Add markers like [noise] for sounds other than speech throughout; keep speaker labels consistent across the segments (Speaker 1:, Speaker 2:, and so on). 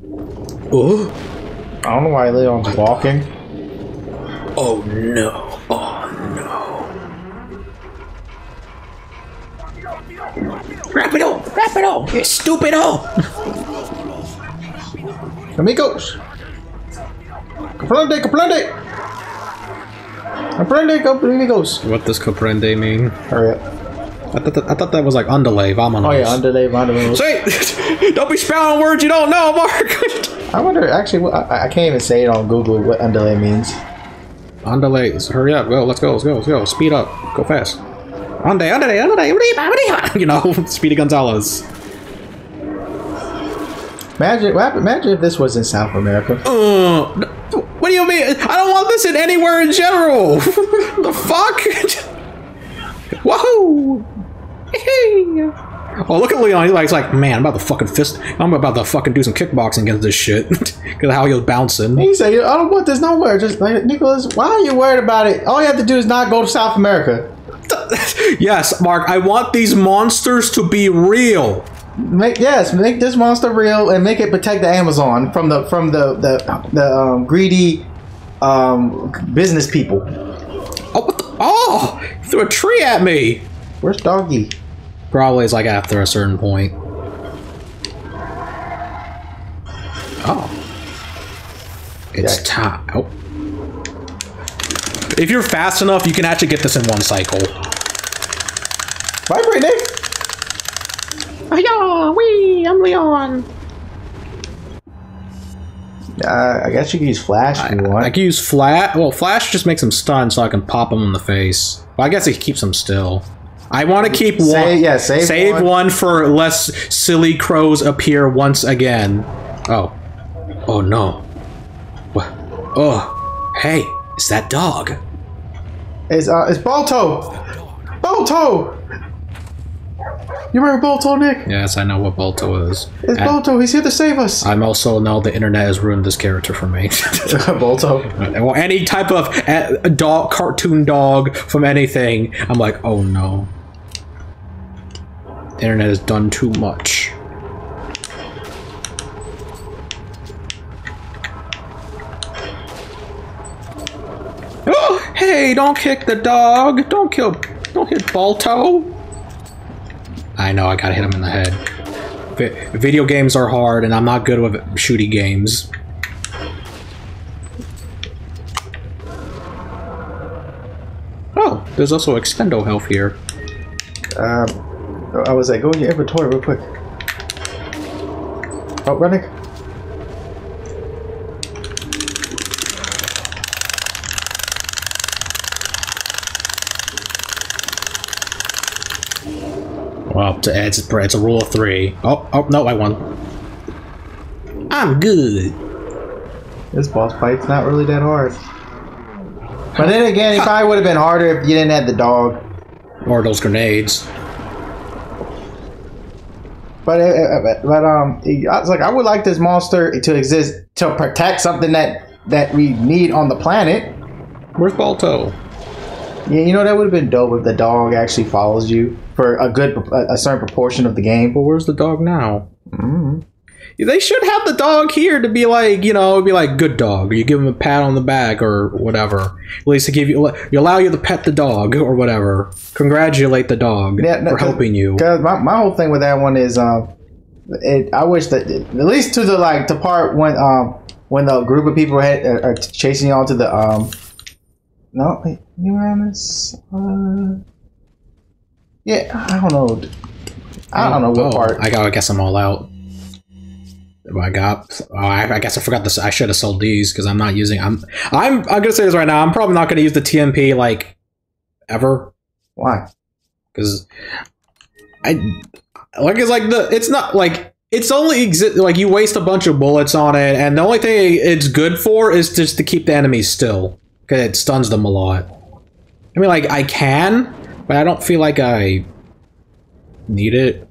Speaker 1: Oh,
Speaker 2: I don't know why Leon's walking.
Speaker 1: oh no. Oh no. Rapido! Rapido! You stupido!
Speaker 2: Amigos! Comprende, comprende! Comprende, amigos!
Speaker 1: What does comprende mean?
Speaker 2: Hurry up.
Speaker 1: I thought that, I thought that was like underlay, vamonos.
Speaker 2: Oh yeah, underlay, underlay.
Speaker 1: Say, [laughs] don't be spelling words you don't know, Mark. [laughs]
Speaker 2: I wonder, actually, I, I can't even say it on Google what underlay means.
Speaker 1: underlay, so hurry up, go, let's go, let's go, let's go, speed up, go fast. Ande, underlay, underlay, [laughs] you know, [laughs] Speedy Gonzales.
Speaker 2: Imagine, what happened- imagine if this was in South America.
Speaker 1: Uh, what do you mean? I don't want this in anywhere in general. the fuck? Whoa! Hey. Oh, look at Leon. He's like, he's like, man, I'm about to fucking fist. I'm about to fucking do some kickboxing against this shit. [laughs] Because how he was bouncing.
Speaker 2: He said, I don't want this nowhere. Just like, Nicholas, why are you worried about it? All you have to do is not go to South America. [laughs]
Speaker 1: yes, Mark, I want these monsters to be real.
Speaker 2: Make yes, make this monster real and make it protect the Amazon from the from the the, the um, greedy um, business people.
Speaker 1: Oh, what the? Oh! he Threw a tree at me!
Speaker 2: Where's Doggy?
Speaker 1: Probably it's like after a certain point. Oh. It's
Speaker 2: Yeah.
Speaker 1: time. Oh. If you're fast enough, you can actually get this in one cycle.
Speaker 2: Vibrate, Nick.
Speaker 1: Hiya! Wee! I'm Leon!
Speaker 2: Uh, I guess you can use Flash if you want.
Speaker 1: I can use flat. Well, flash just makes him stun, so I can pop him in the face. Well, I guess it keeps him still. I want to keep one.
Speaker 2: Save- yeah, save
Speaker 1: one.
Speaker 2: one.
Speaker 1: for less silly crows appear once again. Oh, oh no. What? Oh, hey, it's that dog.
Speaker 2: It's uh, it's Balto. Balto. You remember Balto, Nick?
Speaker 1: Yes, I know what Balto is.
Speaker 2: It's
Speaker 1: And
Speaker 2: Balto. He's here to save us.
Speaker 1: I'm also now the internet has ruined this character for me. [laughs] [laughs]
Speaker 2: Balto.
Speaker 1: well, any type of uh, dog, cartoon dog from anything, I'm like, oh no. The internet has done too much. Oh, hey, don't kick the dog. Don't kill, don't hit Balto. I know, I gotta hit him in the head. Vi- video games are hard, and I'm not good with shooty games. Oh, there's also extendo health here.
Speaker 2: Um, I was like, go in your inventory real quick. Oh, run, Nick.
Speaker 1: Well, it's, it's, it's a rule of three. Oh, oh, no, I won. I'm good.
Speaker 2: This boss fight's not really that hard. But then again, it probably would have been harder if you didn't have the dog.
Speaker 1: Or those grenades.
Speaker 2: But, uh, uh, but, but um, I was like, I would like this monster to exist to protect something that that we need on the planet.
Speaker 1: Where's Balto?
Speaker 2: Yeah, you know that would have been dope if the dog actually follows you for a good, a, a certain proportion of the game.
Speaker 1: But where's the dog now?
Speaker 2: Mm.
Speaker 1: They should have the dog here to be like, you know, be like good dog. Or you give him a pat on the back or whatever. At least to give you, you allow you to pet the dog or whatever. Congratulate the dog
Speaker 2: Yeah, no,
Speaker 1: for helping you.
Speaker 2: My, my whole thing with that one is um, it, I wish that at least to the like the part when um when the group of people had, are, are chasing y'all to the um no Uranus uh yeah I don't know I don't know what
Speaker 1: Oh,
Speaker 2: part
Speaker 1: I, got, I guess I'm all out. I got. Oh, I, I guess I forgot this. I should have sold these because I'm not using. I'm. I'm. I'm gonna say this right now. I'm probably not gonna use the TMP like ever
Speaker 2: why
Speaker 1: because I like it's like the. It's not like it's only exist like you waste a bunch of bullets on it, and the only thing it's good for is just to keep the enemies still because it stuns them a lot. I mean, like I can, but I don't feel like I need it.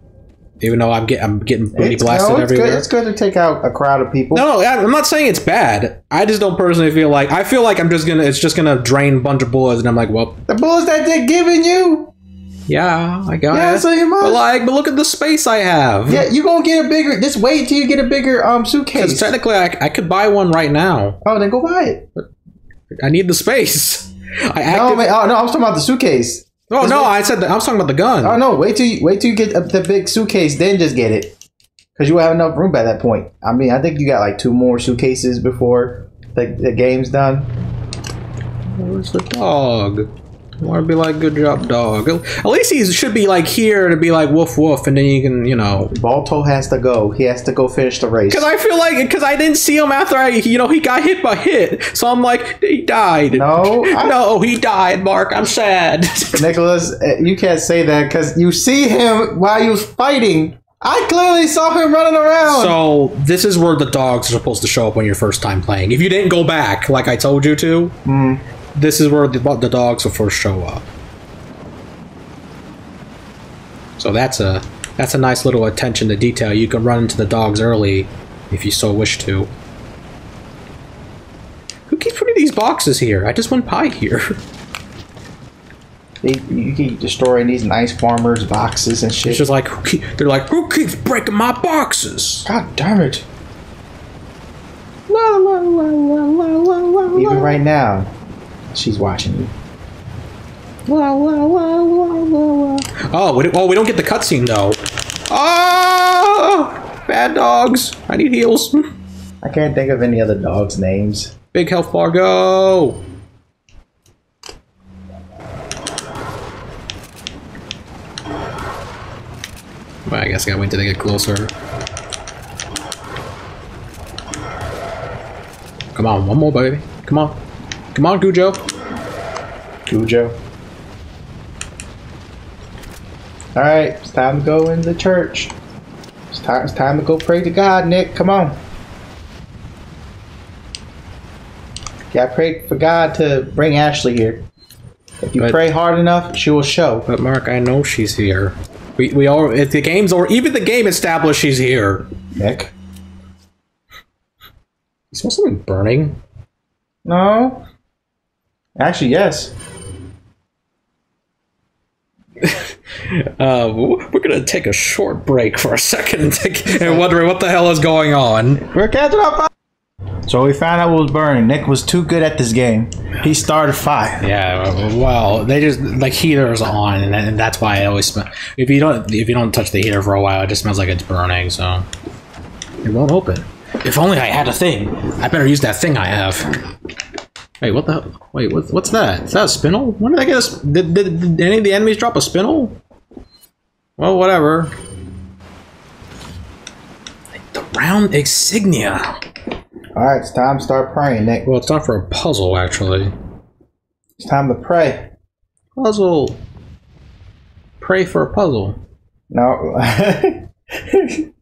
Speaker 1: Even though I'm getting I'm getting booty
Speaker 2: it's,
Speaker 1: blasted
Speaker 2: no, it's
Speaker 1: everywhere.
Speaker 2: good it's good to take out a crowd of people
Speaker 1: No, no, I'm not saying it's bad. I just don't personally feel like I feel like I'm just gonna it's just gonna drain a bunch of bullets, and I'm like, well,
Speaker 2: the bullets that they're giving you
Speaker 1: Yeah, I got
Speaker 2: Yeah,
Speaker 1: it.
Speaker 2: so you
Speaker 1: but
Speaker 2: must.
Speaker 1: like, but look at the space I have.
Speaker 2: Yeah, you gonna get a bigger. Just wait till you get a bigger um
Speaker 1: Because
Speaker 2: suitcase.
Speaker 1: technically, I, I could buy one right now.
Speaker 2: oh, then go buy it.
Speaker 1: I need the space. [laughs] I
Speaker 2: No,
Speaker 1: active-
Speaker 2: man, oh no, I was talking about the suitcase.
Speaker 1: Oh no,
Speaker 2: wait-
Speaker 1: I said that, I was talking about the gun.
Speaker 2: Oh no, wait till you wait till you get up the big suitcase, then just get it. Cause you will have enough room by that point. I mean, I think you got like two more suitcases before the, the game's done.
Speaker 1: Where's the dog? Want to be like, good job, dog. At least he should be like here to be like woof woof, and then you can, you know.
Speaker 2: Balto has to go. He has to go finish the race.
Speaker 1: Because I feel like, because I didn't see him after I, you know, he got hit by hit, so I'm like, he died.
Speaker 2: no, I-
Speaker 1: no, he died, Mark. I'm sad. [laughs]
Speaker 2: Nicholas, uh, you can't say that because you see him while he was fighting. I clearly saw him running around.
Speaker 1: so this is where the dogs are supposed to show up when you're first time playing. If you didn't go back, like I told you to,
Speaker 2: Mm.
Speaker 1: This is where the, the dogs will first show up. So that's a that's a nice little attention to detail. You can run into the dogs early if you so wish to. Who keeps putting these boxes here? I just want pie here. [laughs]
Speaker 2: They- you keep destroying these nice farmers' boxes and shit.
Speaker 1: It's just like who keep, they're like, who keeps breaking my boxes?
Speaker 2: God damn it!
Speaker 1: La, la, la,
Speaker 2: Even right now, she's watching you.
Speaker 1: Oh, we don't, oh, we don't get the cutscene though. Oh, bad dogs. I need heals.
Speaker 2: I can't think of any other dogs' names.
Speaker 1: Big health bar, go. Well, I guess I gotta wait till they get closer. Come on, one more, baby. Come on. Come on, Gujo.
Speaker 2: Cujo. All right, it's time to go in the church. It's time. It's time to go pray to God, Nick. Come on. Yeah, I pray for God to bring Ashley here. If you
Speaker 1: But-
Speaker 2: pray hard enough, she will show.
Speaker 1: But Mark, I know she's here. We we all if the game's or even the game established she's here.
Speaker 2: Nick.
Speaker 1: You smell something burning?
Speaker 2: No. Actually, yes.
Speaker 1: Uh, we're gonna take a short break for a second [laughs] and, take, and wondering what the hell is going on.
Speaker 2: We're catching up. So we found out what was burning. Nick was too good at this game. He started fire.
Speaker 1: Yeah, well, they just like heaters on, and, and that's why it always smell. If you don't, if you don't touch the heater for a while, it just smells like it's burning. So it won't open. If only I had a thing. I better use that thing I have. Wait, what the? Wait, what, what's that? Is that a spinel? When did I get a? Did, did, did any of the enemies drop a spinel? Well, whatever. The round insignia.
Speaker 2: All right, it's time to start praying, Nick.
Speaker 1: Well, it's time for a puzzle, actually.
Speaker 2: It's time to pray.
Speaker 1: Puzzle. Pray for a puzzle.
Speaker 2: No. [laughs]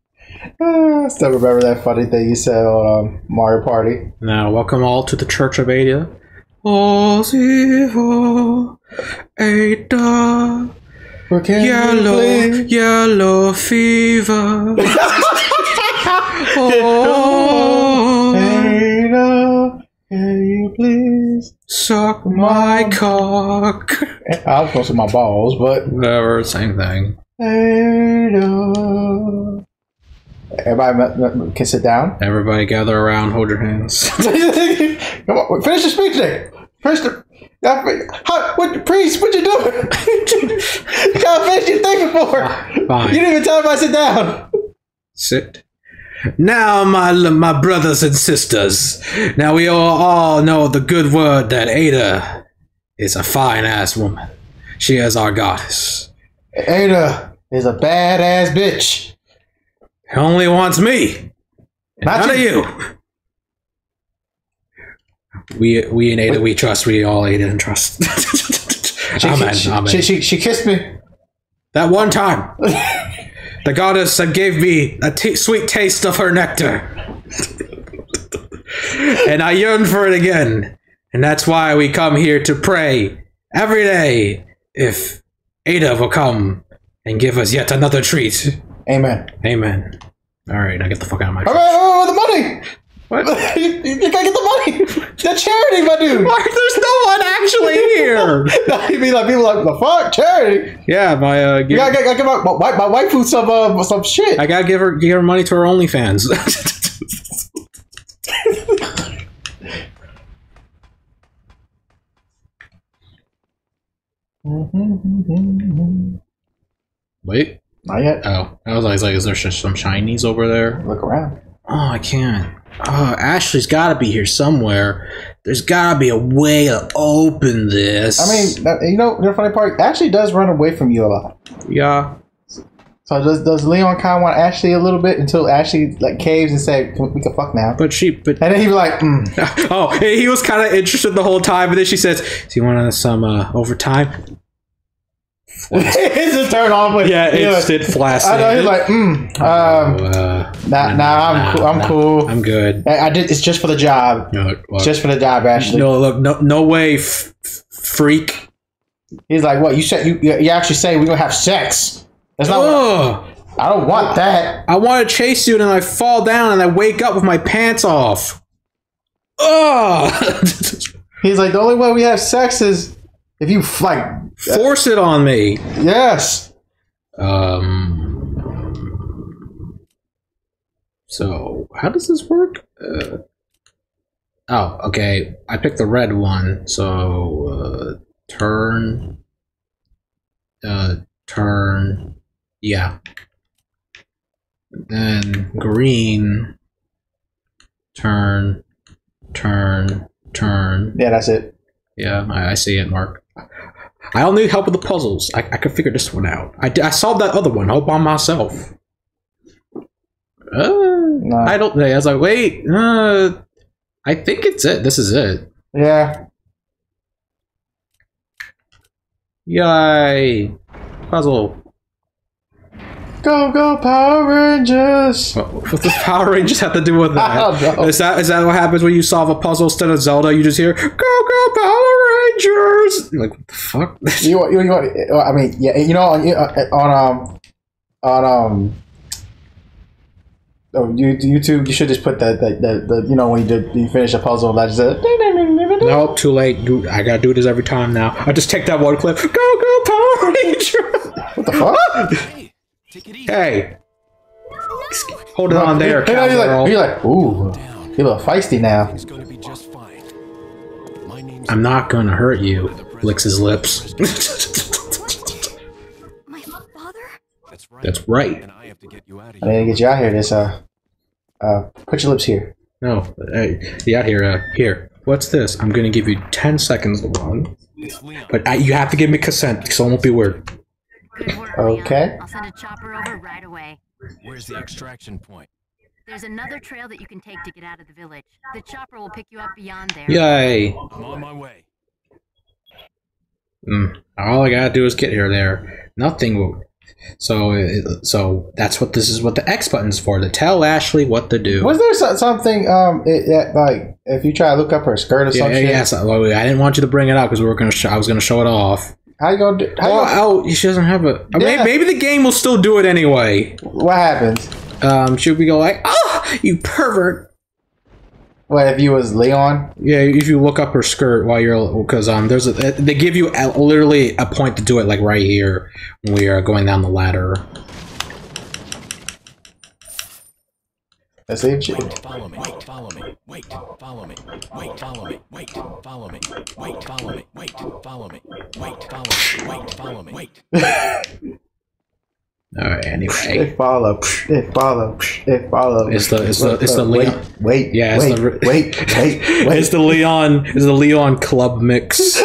Speaker 2: I still remember that funny thing you said on um, Mario Party.
Speaker 1: Now, welcome all to the Church of Ada. Oziva, Ada, yellow, yellow fever. [laughs] oh,
Speaker 2: Ada, can you please?
Speaker 1: suck my cock.
Speaker 2: I was supposed to my balls, but
Speaker 1: Whatever, same thing.
Speaker 2: Ada. Everybody can sit down. [laughs]
Speaker 1: Everybody gather around, hold your hands. [laughs]
Speaker 2: Come on, finish the speech, Nick. Finish the. How, what, priest, what you doing? [laughs] you gotta finish your thing before.
Speaker 1: Fine.
Speaker 2: You didn't even tell everybody I sit down.
Speaker 1: Sit. Now, my my brothers and sisters, now we all, all know the good word that Ada is a fine ass woman. She is our goddess.
Speaker 2: Ada is a badass bitch.
Speaker 1: He only wants me,
Speaker 2: Not
Speaker 1: none of
Speaker 2: you.
Speaker 1: you. We we in Ada we trust. We all Ada and trust. [laughs]
Speaker 2: She,
Speaker 1: amen.
Speaker 2: she,
Speaker 1: amen.
Speaker 2: she, she, she kissed me.
Speaker 1: that one time, [laughs] the goddess that gave me a t- sweet taste of her nectar, and I yearn for it again. And that's why we come here to pray every day. If Ada will come and give us yet another treat.
Speaker 2: Amen.
Speaker 1: Amen. All right, now get the fuck out of my.
Speaker 2: All right, oh, the money.
Speaker 1: What? [laughs]
Speaker 2: you, you gotta get the money. The charity, my dude.
Speaker 1: Mark, there's no one actually here. [laughs]
Speaker 2: No, you mean like people like the fuck charity?
Speaker 1: yeah, my uh,
Speaker 2: You gotta, gotta give my, my, wife- my waifu some uh, some shit.
Speaker 1: I gotta give her give her money to her OnlyFans. [laughs] Wait.
Speaker 2: Not yet.
Speaker 1: Oh, I was like, like, is there some shinies over there?
Speaker 2: Look around.
Speaker 1: Oh, I can't. Oh, Ashley's got to be here somewhere. There's got to be a way to open this.
Speaker 2: I mean, you know, the funny part, Ashley does run away from you a lot.
Speaker 1: yeah.
Speaker 2: So does does Leon kind of want Ashley a little bit until Ashley like caves and say we can fuck now,
Speaker 1: But she, but
Speaker 2: and then he'd be like, mm. [laughs]
Speaker 1: oh, he was kind of interested the whole time. But then she says, "Do you want some uh, overtime?" [laughs]
Speaker 2: it's just turn on with
Speaker 1: Yeah, it's
Speaker 2: like-
Speaker 1: it flaccid.
Speaker 2: I know he's like, mm, um,
Speaker 1: uh,
Speaker 2: nah, nah, I'm cool. I'm cool.
Speaker 1: I'm good.
Speaker 2: I, I did. It's just for the job.
Speaker 1: No, look,
Speaker 2: Just for the job, Ashley.
Speaker 1: no, look, no, no way, f- freak.
Speaker 2: He's like, what? You said you you actually say we're gonna have sex? That's not. what-. I don't want that.
Speaker 1: I want to chase you, and then I fall down, and I wake up with my pants off. Ugh. [laughs]
Speaker 2: He's like, the only way we have sex is if you like.
Speaker 1: Force it on me.
Speaker 2: Yes.
Speaker 1: Um. So how does this work? Uh, oh, okay. I picked the red one. So uh, turn. Uh, turn. Yeah. Then green. Turn. Turn. Turn.
Speaker 2: Yeah, that's it.
Speaker 1: Yeah, I, I see it, Mark. I don't need help with the puzzles. I, I can figure this one out. I, I solved that other one all by myself. Uh, I don't. I was like, wait. Uh, I think it's it. This is it.
Speaker 2: Yeah.
Speaker 1: Yay! Puzzle.
Speaker 2: Go go Power Rangers.
Speaker 1: What, what does Power Rangers have to do with
Speaker 2: know. [laughs]
Speaker 1: Is that is that what happens when you solve a puzzle instead of Zelda? You just hear "Go go Power Rangers!" You're like what the fuck?
Speaker 2: You you, you want, I mean, yeah, you know, on, on um, on um, oh, you, YouTube, you should just put that, that, that, the, you know, when you did, you finish a puzzle, that just said,
Speaker 1: Nope, too late. Dude, I gotta do this every time now. I just take that one clip. Go go Power Rangers! [laughs]
Speaker 2: what the fuck?
Speaker 3: Hey, take it easy.
Speaker 1: hey, hold it on there,
Speaker 2: You know, you're like, you're like, ooh, you're a feisty now.
Speaker 1: I'm not gonna hurt you. Licks his lips.
Speaker 4: My father?
Speaker 3: That's right.
Speaker 1: That's right.
Speaker 3: And I have to get you out of
Speaker 2: I
Speaker 3: here.
Speaker 2: need to get you out here. This, uh, uh, put your lips here.
Speaker 1: No, hey, yeah, here, uh, here. What's this? I'm gonna give you ten seconds, LeBron.
Speaker 3: It's
Speaker 1: But I, you have to give me consent, because I won't be weird.
Speaker 4: Good
Speaker 2: Okay.
Speaker 4: Leon. I'll send a chopper over right away.
Speaker 3: Where's the extraction point?
Speaker 4: There's another trail that you can take to get out of the village. The chopper will pick you up beyond there.
Speaker 1: Yay!
Speaker 3: I'm on my way.
Speaker 1: Mm. All I gotta do is get here. There, nothing will. So, it, so that's what this is. What the X button's for to tell Ashley what to do.
Speaker 2: Was there something, um, it, it, like, if you try to look up her skirt or
Speaker 1: Yeah,
Speaker 2: something?
Speaker 1: yeah, yeah, so- well, I didn't want you to bring it up because we were gonna. Show, I was gonna show it off.
Speaker 2: How you gonna do, how you
Speaker 1: Oh,
Speaker 2: gonna-
Speaker 1: oh, she doesn't have a. I mean,
Speaker 2: Yeah.
Speaker 1: maybe the game will still do it anyway.
Speaker 2: what happens?
Speaker 1: Um, should we go like, oh, you pervert?
Speaker 2: What if you was Leon?
Speaker 1: Yeah, if you look up her skirt while you're, because um, there's a, they give you a, literally a point to do it, like right here when we are going down the ladder.
Speaker 2: Let's see
Speaker 3: Wait, follow me. Wait, follow me. Wait, follow me. Wait, follow me. Wait, follow me. Wait, follow me. Wait, follow me. Wait, follow me. Wait, follow me. Wait. [laughs] [laughs]
Speaker 1: All right, anyway,
Speaker 2: It follow. It follow. It follow.
Speaker 1: It's the- it's the- it's the
Speaker 2: wait,
Speaker 1: Leon-
Speaker 2: Wait.
Speaker 1: Yeah, it's
Speaker 2: Wait.
Speaker 1: the-
Speaker 2: wait. Wait. [laughs] Wait.
Speaker 1: it's the Leon, it's the Leon Club mix. [laughs]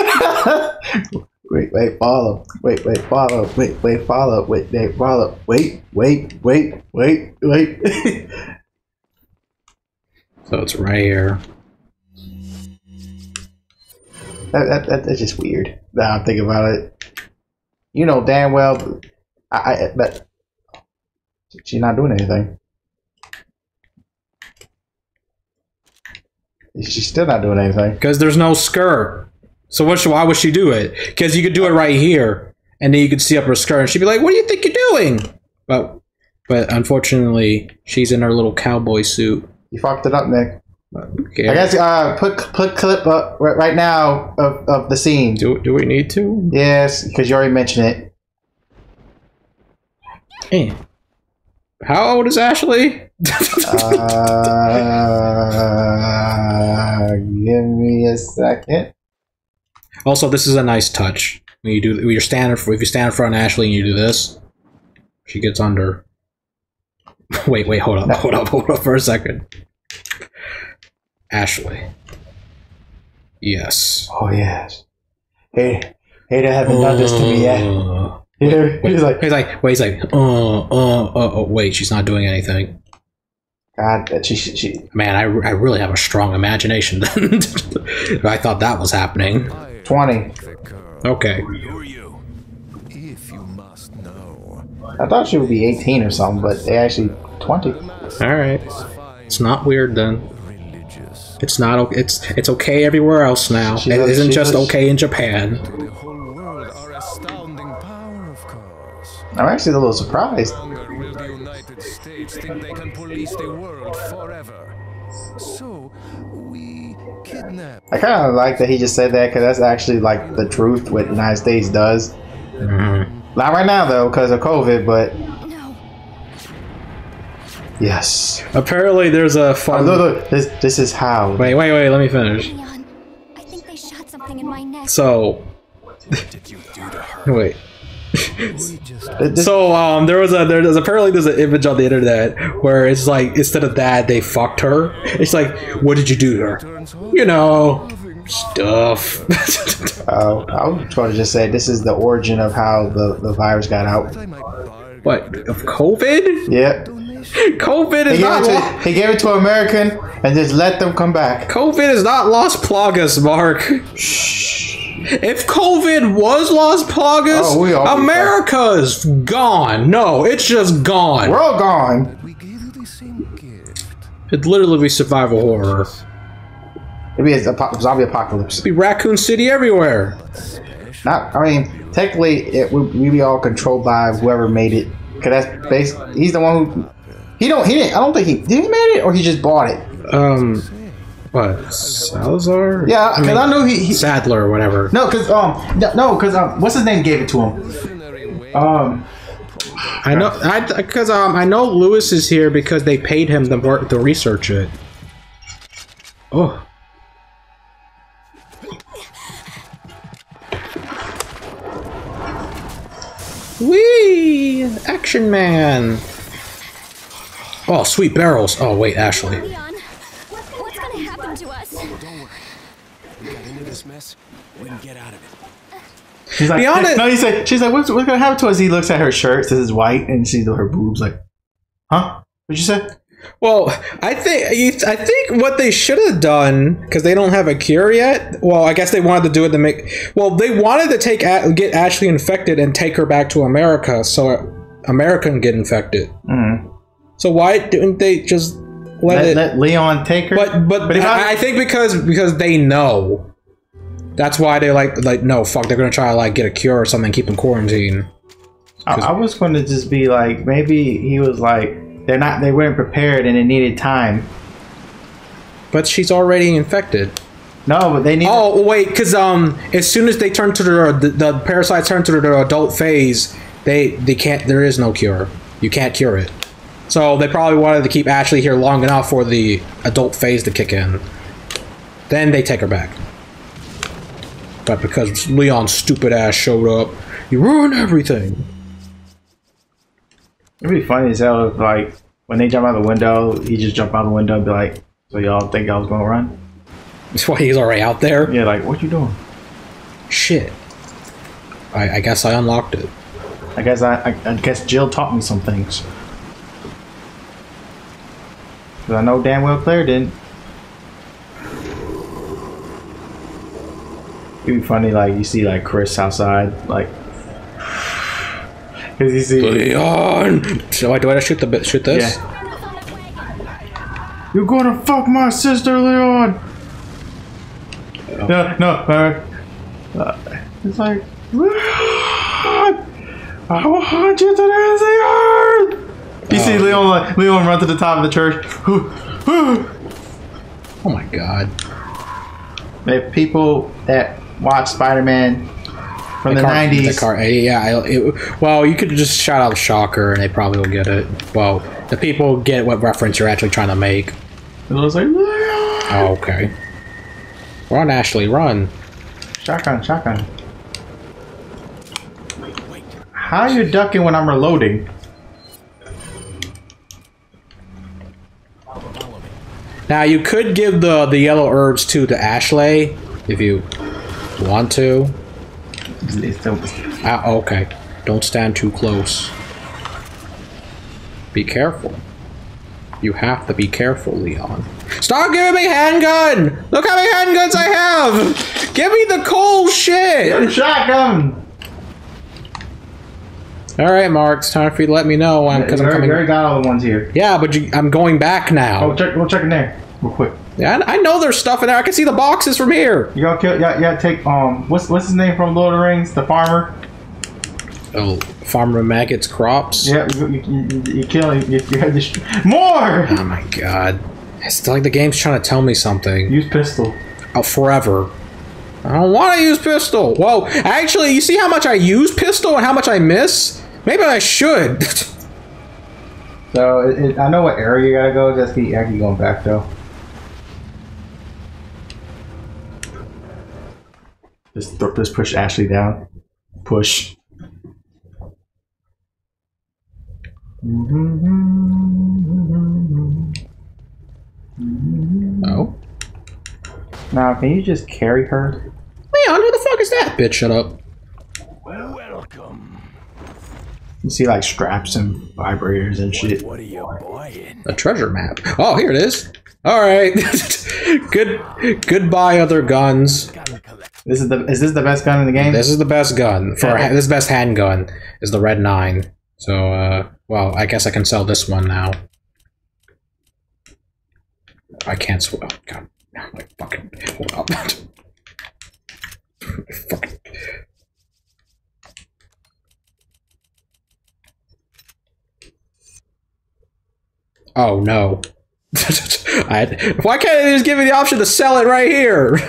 Speaker 2: Wait. Wait. Follow. Wait. Wait. Follow. Wait. Wait. Follow. Wait. Wait. Follow. Wait. Wait. Wait. Wait. Wait. [laughs]
Speaker 1: so it's right here.
Speaker 2: that, that, that, that's just weird. Now I'm thinking about it. You know damn well. I. I that. She's not doing anything. She's still not doing anything.
Speaker 1: Because there's no skirt. So what? Why would she do it? Because you could do it right here, and then you could see up her skirt, and she'd be like, "What do you think you're doing?" But, but unfortunately, she's in her little cowboy suit.
Speaker 2: You fucked it up, Nick.
Speaker 1: Okay.
Speaker 2: I guess uh, put put clip up right, right now of, of the scene.
Speaker 1: Do, do we need to?
Speaker 2: Yes, because you already mentioned it.
Speaker 1: Eh. How old is Ashley?
Speaker 2: Uh, give me a second.
Speaker 1: also, this is a nice touch. When you do, when you're standing, if you stand in front of Ashley and you do this, she gets under. [laughs] wait, wait, hold up, hold up, hold up for a second. Ashley. Yes.
Speaker 2: Oh yes. Hey, hey, they haven't done this to me yet. [laughs] He's like,
Speaker 1: He's like, wait, he's like, uh, uh, uh, oh, wait, she's not doing anything.
Speaker 2: God, that she, she, she,
Speaker 1: Man, I, I really have a strong imagination then. [laughs] I thought that was happening.
Speaker 2: twenty.
Speaker 1: Okay.
Speaker 3: Who are you? If you must know.
Speaker 2: I thought she would be eighteen or something, but they actually twenty.
Speaker 1: Alright. It's not weird then. It's not it's it's okay everywhere else now. It isn't just okay in Japan.
Speaker 2: I'm actually a little surprised.
Speaker 3: will the United States think they can police the world forever. So, we kidnap.
Speaker 2: I kind of like that he just said that because that's actually like the truth what the United States does. Mm-hmm. Not right now though, because of COVID, but
Speaker 5: No.
Speaker 2: yes.
Speaker 1: Apparently there's a
Speaker 2: Oh, look, look, this this is how.
Speaker 1: Wait, wait, wait, let me finish.
Speaker 5: Leon, I think they shot something in my neck.
Speaker 1: So [laughs]
Speaker 3: Did you do to her?
Speaker 1: wait.
Speaker 3: We just
Speaker 2: This-
Speaker 1: So um there was a there's apparently there's an image on the internet where it's like instead of that they fucked her. It's like, what did you do to her? You know stuff.
Speaker 2: Oh, [laughs] I was trying to just say this is the origin of how the, the virus got out.
Speaker 3: I might buy
Speaker 1: what? Of COVID?
Speaker 2: Yeah.
Speaker 1: COVID is not
Speaker 2: to, he gave it to an American and just let them come back.
Speaker 1: COVID is not Las Plagas, Mark. If COVID was Las Plagas,
Speaker 2: Oh,
Speaker 1: America's gone. No, it's just gone.
Speaker 2: We're all gone.
Speaker 3: We gave you the same gift.
Speaker 1: It'd literally be survival horror.
Speaker 2: It'd be a apo- zombie apocalypse.
Speaker 1: It'd be Raccoon City everywhere.
Speaker 2: Not, I mean, technically, it would we be all controlled by whoever made it. Cause that's base. He's the one who. He don't. He didn't. I don't think he did. He made it, or he just bought it.
Speaker 1: Um, what? Salazar?
Speaker 2: Yeah, because I, know he. he
Speaker 1: Saddler or whatever.
Speaker 2: no, because um, no- because um, what's his name gave it to him. Um,
Speaker 1: I know. I because um I know Luis is here because they paid him to work to research it. Oh. Wee! Action Man! Oh, sweet barrels. Oh, wait, Ashley.
Speaker 5: Leon, what's gonna happen to us?
Speaker 3: We got into this mess. We can get out of it.
Speaker 2: she's like,
Speaker 1: Be honest-
Speaker 2: no, he said, she's like, what's, what's gonna happen to us? He looks at her shirt, says it's white, and sees her boobs. Like, huh? What'd you say?
Speaker 1: Well, I think you- I think what they should have done because they don't have a cure yet. Well, I guess they wanted to do it to make. Well, they wanted to take A- get Ashley infected and take her back to America so America can get infected. Mm-hmm. So why didn't they just let,
Speaker 2: Let,
Speaker 1: it?
Speaker 2: let Leon take her.
Speaker 1: but but,
Speaker 2: But I-
Speaker 1: I, I think because because they know. That's why they like like no fuck they're gonna try to like get a cure or something keep him quarantined.
Speaker 2: I, I was going to just be like, maybe he was like, they're not, they weren't prepared, and it needed time.
Speaker 1: But she's already infected.
Speaker 2: No, but they need.
Speaker 1: Oh wait, because um, as soon as they turn to their the, the parasites turn to their adult phase, they they can't. There is no cure. You can't cure it. So they probably wanted to keep Ashley here long enough for the adult phase to kick in. Then they take her back. But because Leon's stupid ass showed up, you ruined everything.
Speaker 2: It'd be funny as hell if, like, when they jump out the window, he just jump out the window and be like, "So y'all think I was gonna run?"
Speaker 1: That's why he's already out there.
Speaker 2: Yeah, like, what you doing?
Speaker 1: Shit. I, I guess I unlocked it.
Speaker 2: I guess I, I, I guess Jill taught me some things. Cause I know damn well Claire didn't. It'd be funny, like you see like Chris outside, like, cause you see,
Speaker 1: Leon. So I do I just shoot the bit? Shoot this?
Speaker 2: yeah. You're gonna fuck my sister, Leon. No, no, uh, uh, it's like, Leon, I will hunt you to the ends of the earth. You see Leon, like, Leon run to the top of the church. [gasps]
Speaker 1: Oh my god.
Speaker 2: If people that watch Spider-Man from the
Speaker 1: car-
Speaker 2: nineties,
Speaker 1: The car, eh, yeah. It, well, you could just shout out Shocker, and they probably will get it. Well, the people get what reference you're actually trying to make.
Speaker 2: it was like
Speaker 1: Oh, okay. Run, Ashley, run.
Speaker 2: shotgun, shotgun. How are you ducking when I'm reloading?
Speaker 1: Now you could give the the yellow herbs too to Ashley if you want to.
Speaker 2: It's- it's so-
Speaker 1: Ah, okay. Don't stand too close. Be careful. You have to be careful, Leon. Stop giving me handgun! Look how many handguns I have! Give me the cool shit!
Speaker 2: Shotgun.
Speaker 1: Alright, Mark, it's time for you to let me know because I'm
Speaker 2: Gary,
Speaker 1: coming.
Speaker 2: Gary got all the ones here.
Speaker 1: Yeah, but you, I'm going back now.
Speaker 2: Oh, check. We'll check in there real quick.
Speaker 1: Yeah, I I know there's stuff in there. I can see the boxes from here.
Speaker 2: You gotta kill. Yeah, yeah. Take um. What's what's his name from Lord of the Rings? The farmer.
Speaker 1: Oh, Farmer Maggot's crops?
Speaker 2: Yeah, you you, you, you kill him. You, you more.
Speaker 1: Oh my god. It's like the game's trying to tell me something.
Speaker 2: Use pistol.
Speaker 1: Oh, forever. I don't want to use pistol. Whoa, actually, you see how much I use pistol and how much I miss? Maybe I should. [laughs]
Speaker 2: So it, it, I know what area you gotta go. Just keep, I keep going back though. Just th- just push Ashley down. Push.
Speaker 1: oh.
Speaker 2: Now, can you just carry her?
Speaker 1: Leon, who the fuck is that? Bitch, shut up.
Speaker 3: Welcome.
Speaker 2: You see like straps and vibrators and shit.
Speaker 3: What are you buying?
Speaker 1: A treasure map. Oh, here it is. All right. [laughs] Good. Goodbye, other guns.
Speaker 2: This is the is this the best gun in the game?
Speaker 1: This is the best gun for
Speaker 2: Yeah.
Speaker 1: this best handgun is the Red Nine. So, uh, well, I guess I can sell this one now. I can't swear. Oh, God, my fucking hold up. [laughs] fucking. Oh no. [laughs] I, why can't they just give me the option to sell it right here? [laughs]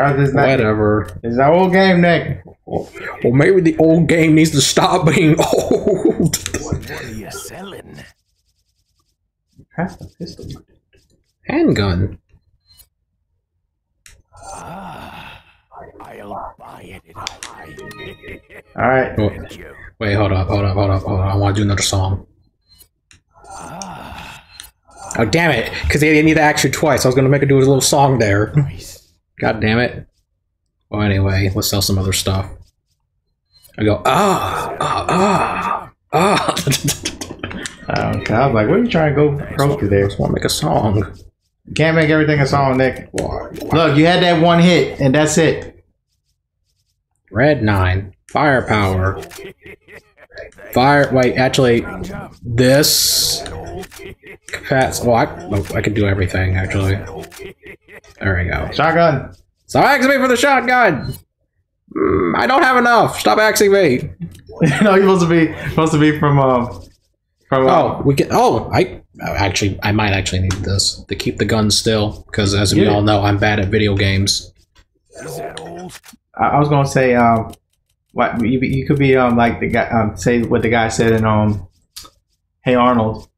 Speaker 2: How's this not?
Speaker 1: Whatever.
Speaker 2: Is that old game, Nick.
Speaker 1: Well, maybe the old game needs to stop being [laughs] old.
Speaker 3: What are you selling?
Speaker 2: Pass the pistol.
Speaker 1: Handgun.
Speaker 3: Ah, I'll buy it high.
Speaker 2: All right.
Speaker 1: Oh,
Speaker 3: you.
Speaker 1: wait, hold up, hold up, hold up, hold up. I want to do another song.
Speaker 3: Ah,
Speaker 1: Oh, damn it. Because they need to action twice. I was going to make it do a little song there.
Speaker 3: nice.
Speaker 1: God damn it. Well, anyway, let's sell some other stuff. I go, ah, ah, ah, ah. [laughs]
Speaker 2: Oh, I was like, what are you trying to go pro to there?
Speaker 1: I just want to make a song.
Speaker 2: You can't make everything a song, Nick.
Speaker 1: Why?
Speaker 2: Look, you had that one hit, and that's it.
Speaker 1: Red 9. Firepower. Fire. Wait, actually, this. Capac- well, I, oh, I can do everything, actually. There we go.
Speaker 2: Shotgun.
Speaker 1: Stop asking me for the shotgun! Mm, I don't have enough. Stop asking me. [laughs]
Speaker 2: no, you're supposed to be supposed to be from um from uh,
Speaker 1: Oh, we can. Oh, I oh, actually, I might actually need this to keep the gun still, because as we all know, I'm bad at video games.
Speaker 3: Is that old?
Speaker 2: I, I was gonna say um what you, you could be um like the guy um say what the guy said in um Hey Arnold.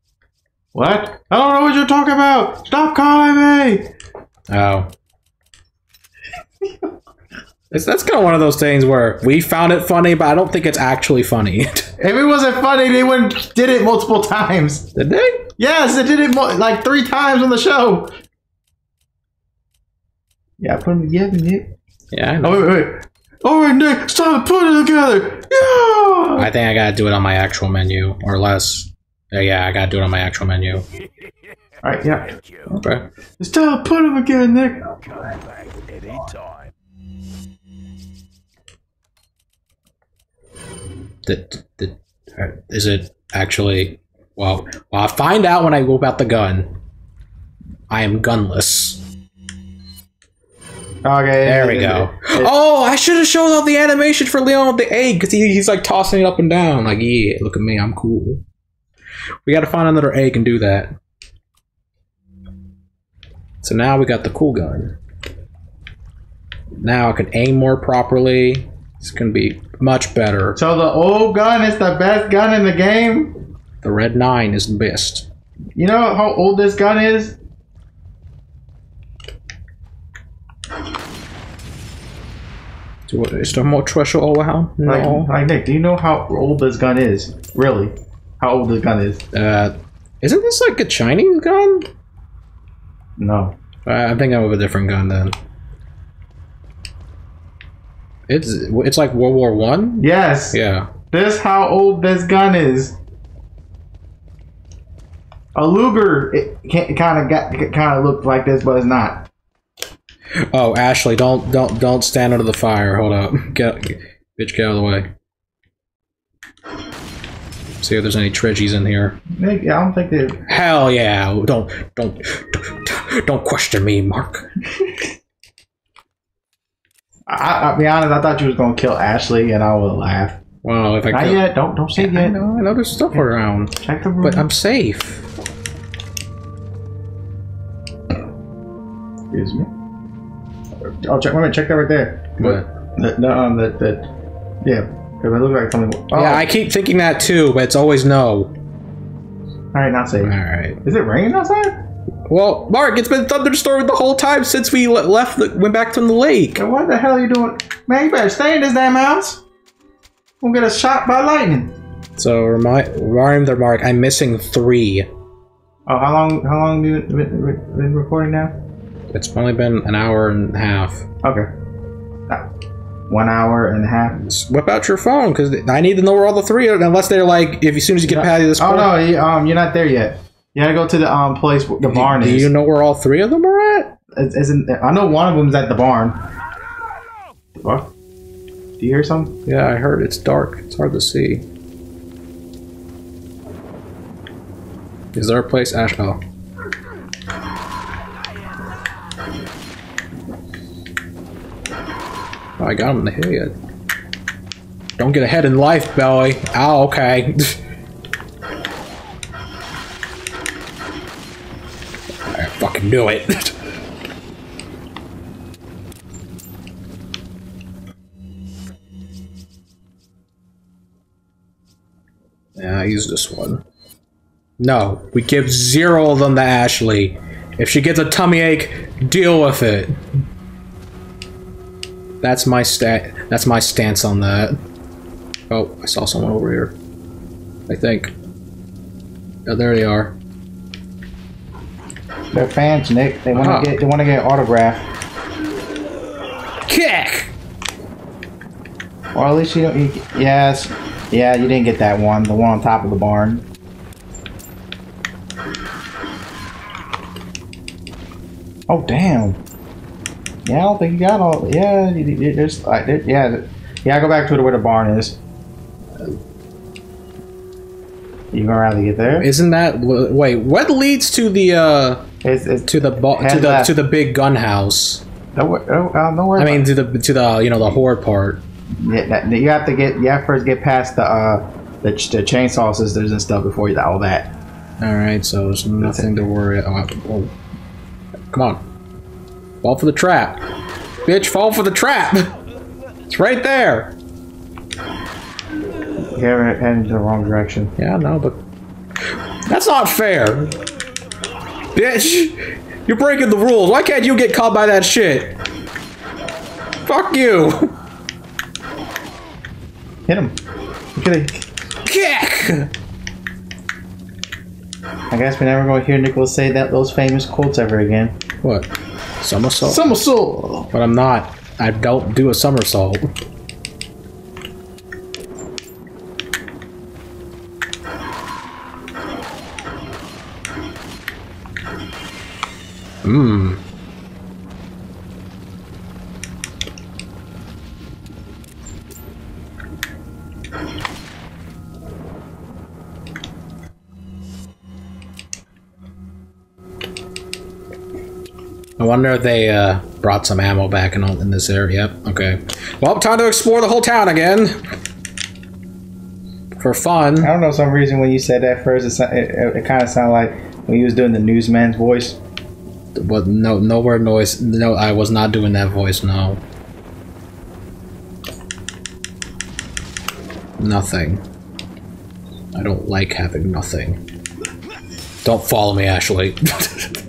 Speaker 2: What? I don't know what you're talking about. Stop calling me.
Speaker 1: Oh. [laughs] It's, that's kind of one of those things where we found it funny, but I don't think it's actually funny. [laughs]
Speaker 2: If it wasn't funny, they wouldn't did it multiple times.
Speaker 1: Did they?
Speaker 2: Yes, they did it mo- like three times on the show. Yeah, put them together, Nick.
Speaker 1: Yeah, I know.
Speaker 2: Oh wait, wait. wait. All right, Nick, stop putting it together. Yeah.
Speaker 1: I think I gotta do it on my actual menu, or less. Uh, yeah, I gotta do it on my actual menu.
Speaker 2: All right, yeah.
Speaker 3: Thank you.
Speaker 1: Okay.
Speaker 2: Stop putting them again, Nick.
Speaker 3: Come back anytime.
Speaker 1: Did, did, uh, is it actually? Well, well, I'll find out when I whip out the gun. I am gunless.
Speaker 2: Okay.
Speaker 1: There we go. [laughs] Oh, I should have shown off the animation for Leon with the egg because he, he's like tossing it up and down. Like, yeah, look at me, I'm cool. We got to find another egg and do that. So now we got the cool gun. Now I can aim more properly. It's gonna be much better.
Speaker 2: So the old gun is the best gun in the game.
Speaker 1: The Red 9 is the best.
Speaker 2: You know how old this gun is?
Speaker 1: Do- Is there more treasure around?
Speaker 2: Like,
Speaker 1: No.
Speaker 2: like Nick, do you know how old this gun is? Really? How old this gun is?
Speaker 1: Uh, isn't this like a Chinese gun?
Speaker 2: No.
Speaker 1: Uh, I'm thinking of a different gun then. It's it's like World War One.
Speaker 2: Yes.
Speaker 1: Yeah.
Speaker 2: This how old this gun is. A Luger, it, it kind of got kind of looked like this, but it's not.
Speaker 1: Oh, Ashley, don't don't don't stand under the fire. Hold up. Get, get bitch, get out of the way. See if there's any treasures in here.
Speaker 2: I don't think they.
Speaker 1: Hell yeah! Don't don't don't question me, Mark.
Speaker 2: I, I'll be honest. I thought you was gonna kill Ashley, and I would laugh.
Speaker 1: Well, if I
Speaker 2: Not
Speaker 1: could,
Speaker 2: yet. Don't don't say
Speaker 1: I
Speaker 2: yet.
Speaker 1: know, I know there's stuff around,
Speaker 2: Check the room.
Speaker 1: but I'm safe.
Speaker 2: Excuse me. Oh, check. Wait a minute. Check that right there.
Speaker 1: What?
Speaker 2: The, the, um, the, the, yeah. It looks like something. Oh,
Speaker 1: Yeah, I keep thinking that too, but it's always no.
Speaker 2: All right, not safe.
Speaker 1: All right.
Speaker 2: Is it raining outside?
Speaker 1: Well, Mark, it's been thunderstorming the whole time since we le- left, the, went back from the lake.
Speaker 2: Then what the hell are you doing? Man, you better stay in this damn house. We'll get a shot by lightning.
Speaker 1: So remind, remind the Mark. I'm missing three.
Speaker 2: Oh, how long? How long have you been, been, been recording now?
Speaker 1: It's only been an hour and a half.
Speaker 2: Okay. Ah, one hour and a half.
Speaker 1: Just whip out your phone because I need to know where all the three are. Unless they're like, if as soon as you get past this Point, Oh
Speaker 2: no, you, um, you're not there yet. You gotta go to the um place where the barn
Speaker 1: do
Speaker 2: is.
Speaker 1: you know where all three of them are at?
Speaker 2: Is- Isn't I know one of them's at the barn. What? Do you hear something?
Speaker 1: Yeah, I heard it's dark. It's hard to see. Is there a place, Ash? Oh. Oh, I got him in the head. Don't get ahead in life, Belly. Oh, okay. [laughs] I fucking knew it. [laughs] yeah, I use this one. No, we give zero of them to Ashley. If she gets a tummy ache, deal with it. That's my stat. That's my stance on that. Oh, I saw someone over here. I think. Oh, there they are.
Speaker 2: They're fans, Nick. They want to
Speaker 1: Ah.
Speaker 2: get. They want to get an autograph,
Speaker 1: Kick.
Speaker 2: or at least you don't. You, yes, yeah, you didn't get that one. The one on top of the barn. Oh damn. Yeah, I don't think you got all. Yeah, there's like, yeah, yeah. Go back to where the barn is. You gonna rather get there?
Speaker 1: Isn't that wait? What leads to the uh
Speaker 2: It's, it's
Speaker 1: to the to the
Speaker 2: left.
Speaker 1: to the big gun house?
Speaker 2: oh, uh, don't.
Speaker 1: I mean to the to the you know the horde part.
Speaker 2: Yeah, that, you have to get you have to first get past the uh the, the chainsaw sisters and stuff before you all that.
Speaker 1: All right, so there's nothing to worry. Oh, oh. Come on, fall for the trap, bitch! Fall for the trap. It's right there.
Speaker 2: You're heading to the wrong direction.
Speaker 1: Yeah, no, but that's not fair, bitch. You're breaking the rules. Why can't you get caught by that shit? Fuck you.
Speaker 2: Hit him. You could've-
Speaker 1: Kick.
Speaker 2: I guess we're never going to hear Nicholas say that those famous quotes ever again.
Speaker 1: What? Somersault?
Speaker 2: Somersault.
Speaker 1: But I'm not. I don't do a somersault. Mmm. Wonder if they uh, brought some ammo back in, in this area. Yep, okay. Well, time to explore the whole town again. For fun.
Speaker 2: I don't know some reason when you said that first, it, it, it, it kind of sounded like when you was doing the newsman's voice.
Speaker 1: But no, nowhere noise. No, I was not doing that voice. No. Nothing. I don't like having nothing. Don't follow me, Ashley. [laughs]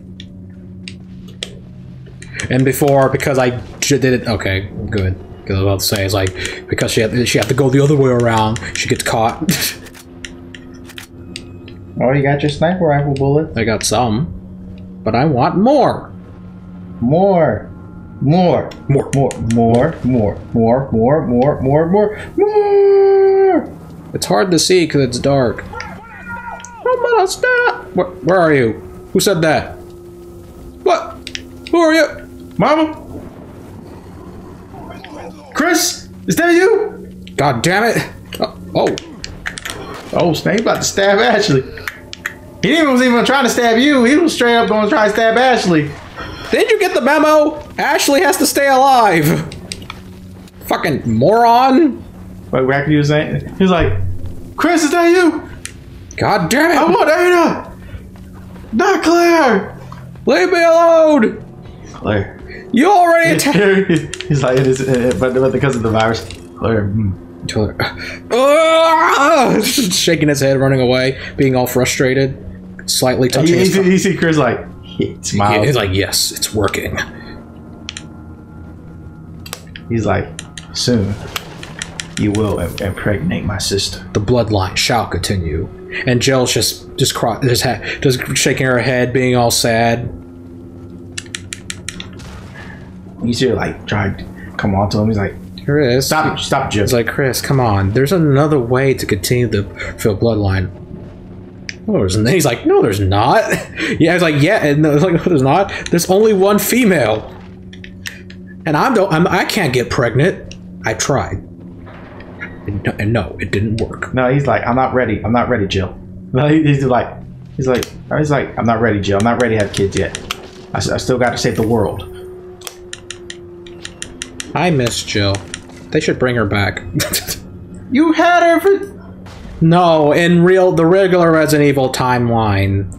Speaker 1: and before, because I did it. Okay, good. Because I was about to say, it's like because she had she had to go the other way around. She gets caught.
Speaker 2: Oh, you got your sniper rifle bullet.
Speaker 1: I got some, but I want more.
Speaker 2: More. More.
Speaker 1: More.
Speaker 2: More. More. More. More. More. More. More. More. More.
Speaker 1: It's hard to see because it's dark. I'm gonna stop. Where, where are you? Who said that? What? Who are you?
Speaker 2: Mama. Chris, is that you?
Speaker 1: God damn it! Oh, oh,
Speaker 2: Oh, Snake about to stab Ashley. He didn't was even trying to stab you. He was straight up going to try to stab Ashley.
Speaker 1: did you get the memo? Ashley has to stay alive. Fucking moron!
Speaker 2: Like Racky was saying, he was like, "Chris, is that you?
Speaker 1: God damn it.
Speaker 2: I want Ada, not Claire."
Speaker 1: Leave me alone!
Speaker 2: Claire.
Speaker 1: You already attacked. [laughs]
Speaker 2: He's like, it is, uh, but, but because of the virus, Claire. [laughs]
Speaker 1: Ah! Shaking his head, running away, being all frustrated, slightly touching
Speaker 2: You,
Speaker 1: his.
Speaker 2: you, you see Chris like, he smiles.
Speaker 1: He's like, yes, it's working.
Speaker 2: He's like, soon you will im- impregnate my sister.
Speaker 1: The bloodline shall continue. And Jill's just just cro- just, ha- just shaking her head, being all sad.
Speaker 2: You see her like try to come on to him. He's like,
Speaker 1: Chris,
Speaker 2: stop, stop, Jill.
Speaker 1: It's like Chris, come on. There's another way to continue the Phil bloodline. No, there's he's like, no, there's not. [laughs] yeah, I was like, yeah, and it's like, no, there's not. There's only one female, and I'm don't, I'm, I can't get pregnant. I tried, and no, and no, it didn't work.
Speaker 2: No, he's like, I'm not ready. I'm not ready, Jill. [laughs] No, he's like, he's like, he's like, I'm not ready, Jill. I'm not ready to have kids yet. I still got to save the world.
Speaker 1: I miss Jill. They should bring her back. [laughs]
Speaker 2: You had her for.
Speaker 1: no, in real the regular Resident Evil timeline.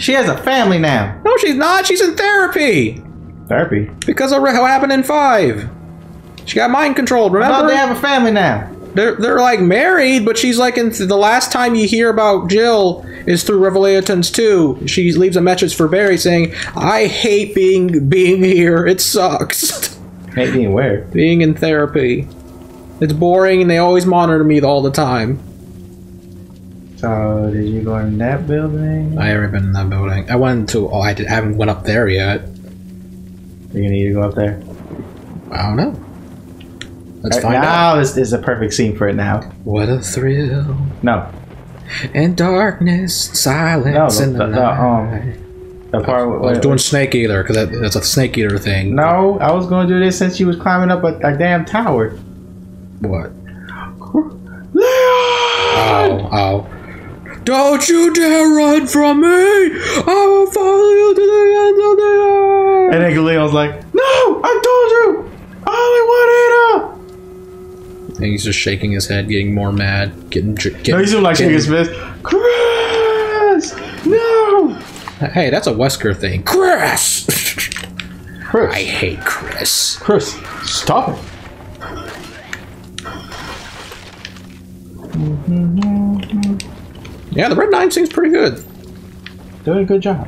Speaker 2: She has a family now.
Speaker 1: No, she's not. She's in therapy
Speaker 2: Therapy.
Speaker 1: because of what happened in five. She got mind controlled. Remember?
Speaker 2: they have a family now.
Speaker 1: They're they're like married, but she's like in the last time you hear about Jill is through Revelations 2. She leaves a message for Barry saying, "I hate being being here. It sucks. [laughs]
Speaker 2: Hate being where?
Speaker 1: being in therapy. It's boring, and they always monitor me all the time."
Speaker 2: So, did you go in that building?
Speaker 1: I haven't been in that building. I went to. Oh, I, did, I haven't went up there yet.
Speaker 2: you gonna need to go up there.
Speaker 1: I don't know. Let's
Speaker 2: Right
Speaker 1: find out.
Speaker 2: now is, is a perfect scene for it now.
Speaker 1: What a thrill
Speaker 2: No,
Speaker 1: and darkness, silence
Speaker 2: No,
Speaker 1: in the,
Speaker 2: the- the,
Speaker 1: night.
Speaker 2: um, the part
Speaker 1: I
Speaker 2: where,
Speaker 1: was doing snake eater because that, that's a snake eater thing.
Speaker 2: No, I was going to do this since you was climbing up a, a damn tower.
Speaker 1: What?
Speaker 2: Leon!
Speaker 1: Oh, oh. Don't you dare run from me! I will follow you to the end of the earth!
Speaker 2: And then Leon's like, No, I told you! I only want Ada!
Speaker 1: And he's just shaking his head, getting more mad, getting. getting
Speaker 2: No, he's doing like shaking his
Speaker 1: getting-
Speaker 2: fist. Chris! No!
Speaker 1: Hey, that's a Wesker thing. Chris!
Speaker 2: Chris!
Speaker 1: I hate Chris.
Speaker 2: Chris, stop it.
Speaker 1: Yeah, the Red Nine seems pretty good.
Speaker 2: Doing a good job.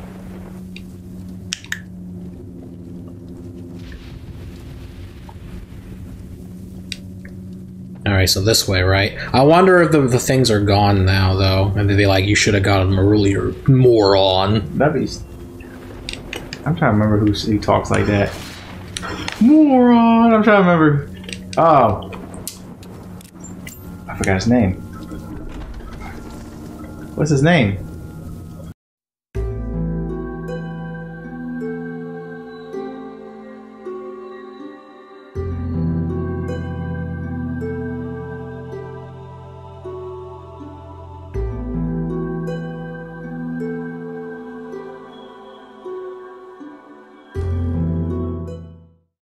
Speaker 1: All right, so this way, right? I wonder if the, the things are gone now, though, and they be like you should have got them earlier, moron.
Speaker 2: That'd be. I'm trying to remember who, who talks like that. Moron! I'm trying to remember. Oh. I forgot his name. What's his name?